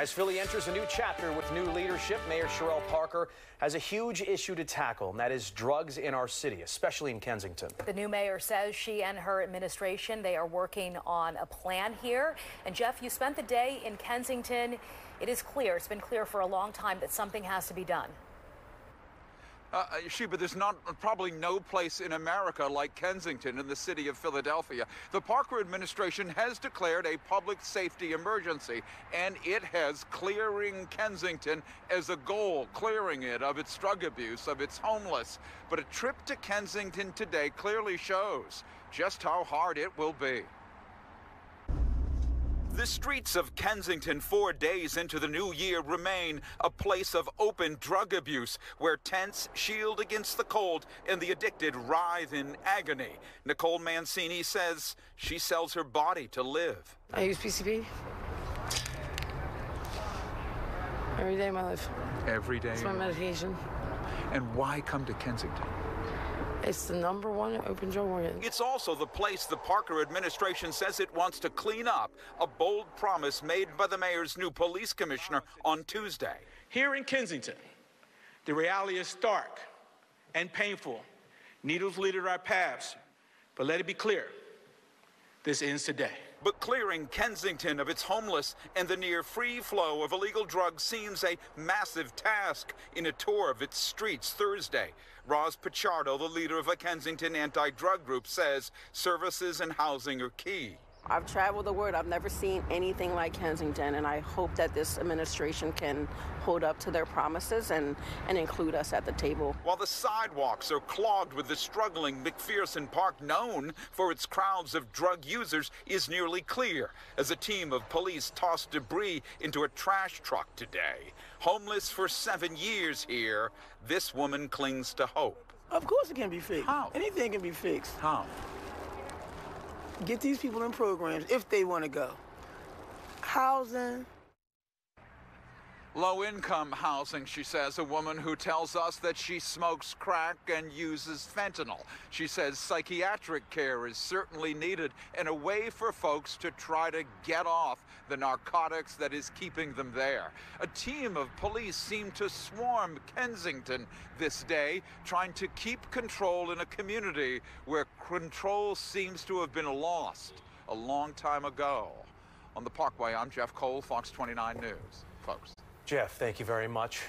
As Philly enters a new chapter with new leadership, Mayor Cherelle Parker has a huge issue to tackle, and that is drugs in our city, especially in Kensington. The new mayor says she and her administration, they are working on a plan here. And Jeff, you spent the day in Kensington. It is clear, it's been clear for a long time that something has to be done. Uh, uh, Shiba, there's not probably no place in America like Kensington in the city of Philadelphia. The Parker administration has declared a public safety emergency, and it has clearing Kensington as a goal, clearing it of its drug abuse, of its homeless. But a trip to Kensington today clearly shows just how hard it will be. The streets of Kensington four days into the new year remain a place of open drug abuse where tents shield against the cold and the addicted writhe in agony. Nicole Mancini says she sells her body to live. I use PCP every day of my life. Every day? It's my medication. And why come to Kensington? It's the number one open drug market. It's also the place the Parker administration says it wants to clean up, a bold promise made by the mayor's new police commissioner on Tuesday. Here in Kensington, the reality is stark and painful. Needles lead our paths, but let it be clear this ends today. But clearing Kensington of its homeless and the near free flow of illegal drugs seems a massive task in a tour of its streets Thursday. Roz Pichardo, the leader of a Kensington anti-drug group, says services and housing are key. I've traveled the world. I've never seen anything like Kensington, and I hope that this administration can hold up to their promises and, and include us at the table. While the sidewalks are clogged with the struggling McPherson Park, known for its crowds of drug users, is nearly clear as a team of police tossed debris into a trash truck today. Homeless for seven years here, this woman clings to hope. Of course it can be fixed. How? Anything can be fixed. How? Get these people in programs if they want to go. Housing. Low income housing, she says, a woman who tells us that she smokes crack and uses fentanyl. She says psychiatric care is certainly needed and a way for folks to try to get off the narcotics that is keeping them there. A team of police seemed to swarm Kensington this day, trying to keep control in a community where control seems to have been lost a long time ago. On the Parkway, I'm Jeff Cole, Fox 29 News. Folks. Jeff, thank you very much.